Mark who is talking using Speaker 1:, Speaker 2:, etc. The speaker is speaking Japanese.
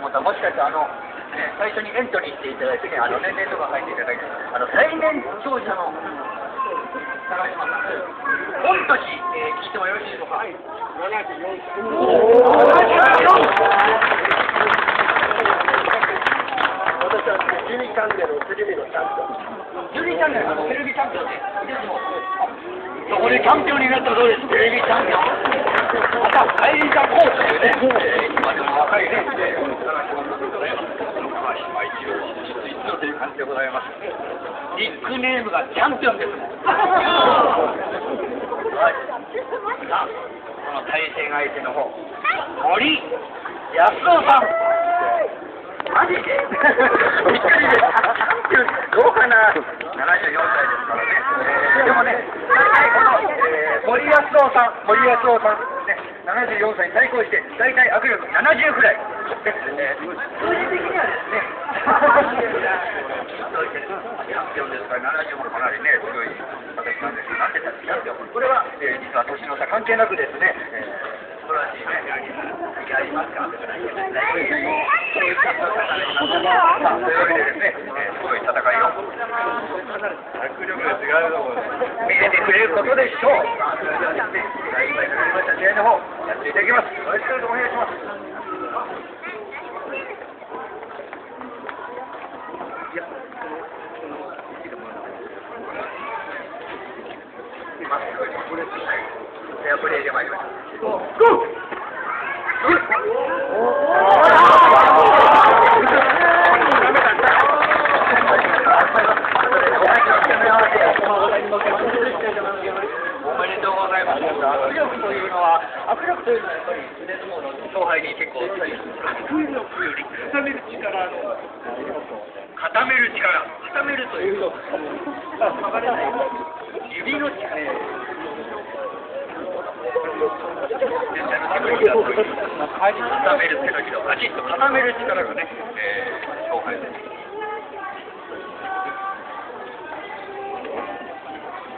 Speaker 1: 思ったら、もしかしたら、あの、ね、最初にエントリーしていただいてね、あの年齢とか書いていただいて、あの最年長者の高島さん、御年、えー、聞いてもよろしいでしょうか。はい、
Speaker 2: 私はジュリチャンネルのテレビチャンピオン。
Speaker 1: ジュリチャンネルのテレビチャンピオンで、いつも、そこでチャンピオンになったそうです、テレビチャンピオン。また、アイリーザ・コーとい。うね、今でも若い。ね、えー、まあ、島一郎は一郎とい。う感じでござい。ます。ニックネームがチャンピオンです。この対戦相手の方、森安夫さん。マジで。どうかな ?74 歳ですからね。でもね、森安夫さん、森安夫さん、74歳に対抗して、大体握力70ぐらい。ですね、これは、えー実は年の差関係なくですね、えー素晴らいね、やりますかそういう方さあというわけでですね、えーすごい戦いを
Speaker 2: 迫力が違うと思。
Speaker 1: 見せてくれることでしょう。いただきます。よろしくお願いします。いっすぐにフェアプレーで参りました。おめでとうございます。握力というのは、握力というのはやっぱり腕相撲の勝敗に結構強い。握力より固める力の固める力、固めるというと、剥がれない指の力。固める手のひらをガチッと固める力がね、えー